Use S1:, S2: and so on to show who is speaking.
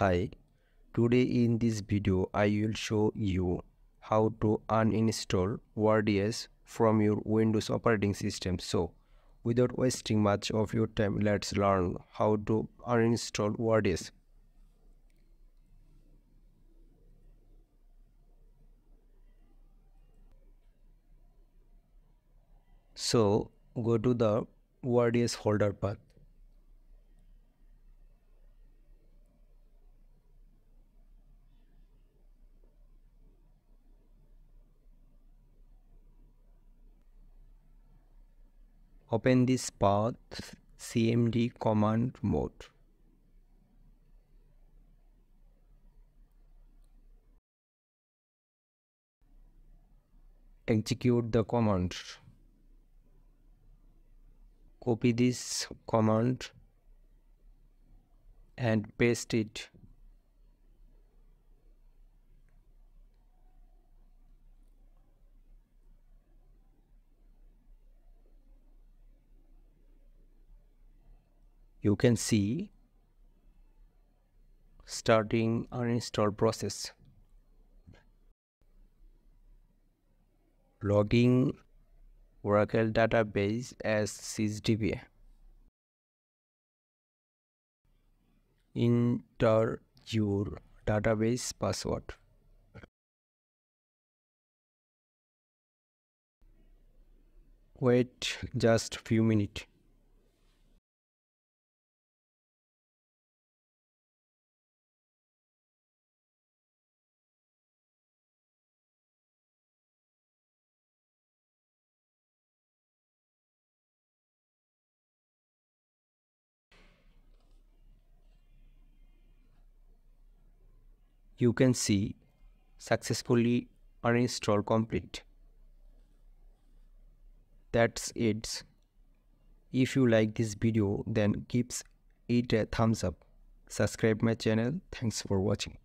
S1: Hi, today in this video I will show you how to uninstall ORDS from your Windows operating system. So without wasting much of your time, let's learn how to uninstall ORDS. So go to the ORDS folder path. Open this path cmd command mode. Execute the command. Copy this command and paste it you can see starting uninstall process. Logging Oracle database as sysdb. Enter your database password. Wait just few minutes you can see successfully uninstall complete. That's it. If you like this video then give it a thumbs up. Subscribe my channel. Thanks for watching